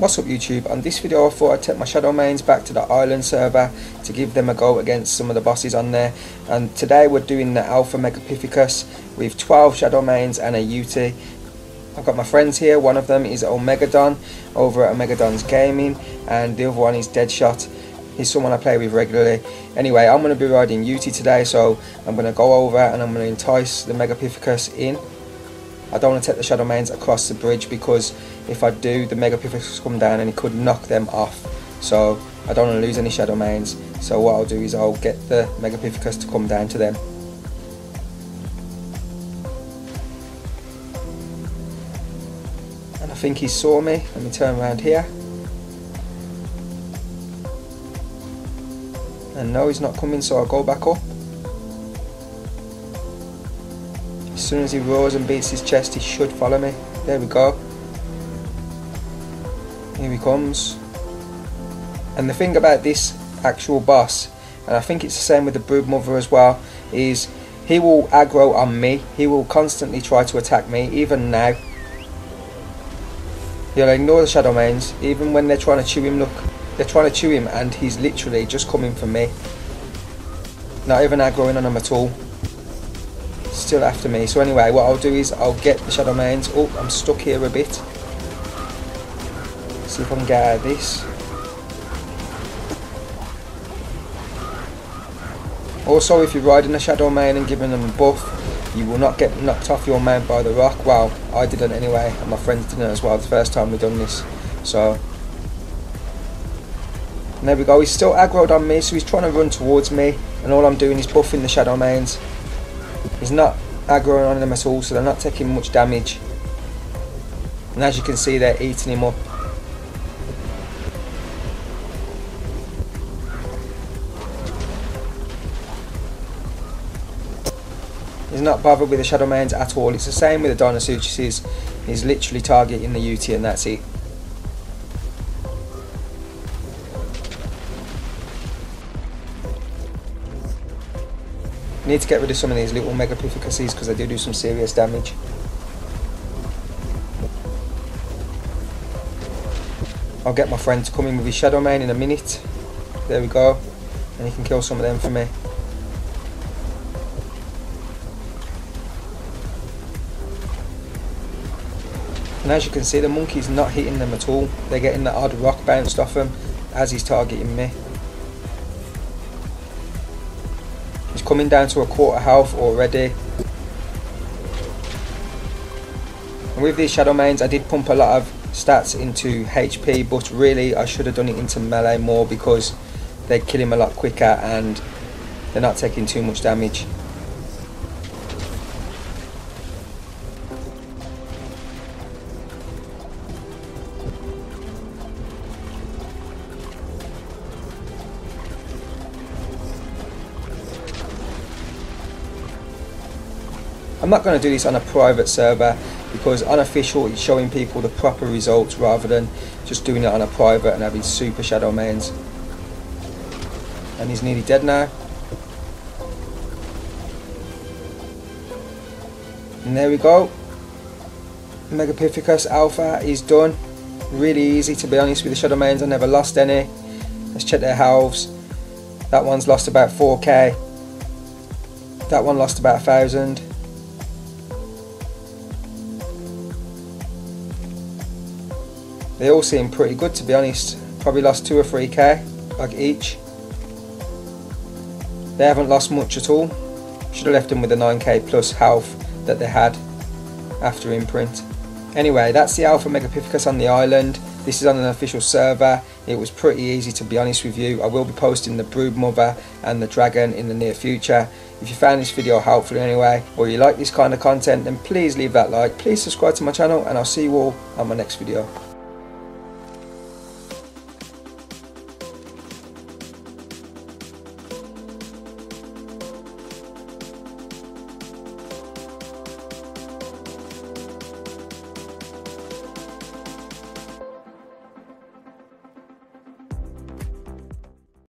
What's up YouTube? On this video I thought I'd take my Shadowmanes back to the island server to give them a go against some of the bosses on there and today we're doing the Alpha Megapithecus with 12 Shadowmanes and a UT. I've got my friends here, one of them is Omegadon over at Omegadon's Gaming and the other one is Deadshot. He's someone I play with regularly. Anyway, I'm going to be riding UT today so I'm going to go over and I'm going to entice the Megapithecus in I don't want to take the Shadowmanes across the bridge because if I do, the Megapithecus come down and it could knock them off. So I don't want to lose any Shadowmanes. So what I'll do is I'll get the Megapithecus to come down to them. And I think he saw me. Let me turn around here. And no, he's not coming, so I'll go back up. Soon as he roars and beats his chest, he should follow me. There we go. Here he comes. And the thing about this actual boss, and I think it's the same with the Brood Mother as well, is he will aggro on me. He will constantly try to attack me, even now. He'll ignore the Shadowmanes, even when they're trying to chew him. Look, they're trying to chew him, and he's literally just coming for me. Not even aggroing on him at all still after me. So anyway, what I'll do is I'll get the Shadowmanes. Oh, I'm stuck here a bit. See if I can get out of this. Also, if you're riding a Shadowmane and giving them a buff, you will not get knocked off your mount by the rock. Well, I didn't anyway, and my friends didn't as well the first time we done this. So, and there we go. He's still aggroed on me, so he's trying to run towards me, and all I'm doing is buffing the Shadowmanes. He's not aggroing on them at all, so they're not taking much damage. And as you can see, they're eating him up. He's not bothered with the Shadowmanes at all. It's the same with the Deinosuchuses. He's literally targeting the UT and that's it. Need to get rid of some of these little Megapithecus because they do do some serious damage. I'll get my friend to come in with his Shadowmane in a minute. There we go. And he can kill some of them for me. And as you can see, the monkey's not hitting them at all. They're getting the odd rock bounced off him as he's targeting me. He's coming down to a quarter health already. And with these Shadowmanes, I did pump a lot of stats into HP, but really I should have done it into melee more because they kill him a lot quicker and they're not taking too much damage. I'm not going to do this on a private server because unofficial is showing people the proper results rather than just doing it on a private and having super shadowmanes. And he's nearly dead now. And there we go. Megapithecus Alpha is done. Really easy to be honest with the Shadowmanes. I never lost any. Let's check their healths. That one's lost about 4k. That one lost about 1000. They all seem pretty good to be honest. Probably lost 2 or 3k, like each. They haven't lost much at all. Should have left them with a 9k plus health that they had after imprint. Anyway, that's the Alpha Megapithecus on the island. This is on an official server. It was pretty easy to be honest with you. I will be posting the Brood Mother and the Dragon in the near future. If you found this video helpful in any way, or you like this kind of content, then please leave that like. Please subscribe to my channel and I'll see you all on my next video.